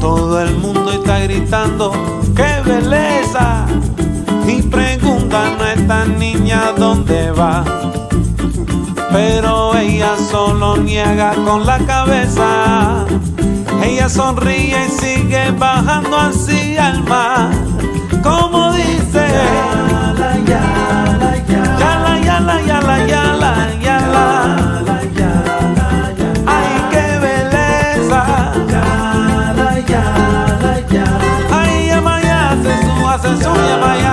Todo el mundo está gritando, ¡qué belleza! Y preguntan a esta niña dónde va. Pero ella solo niega con la cabeza. Ella sonríe y sigue bajando así al mar. casa sonha, vai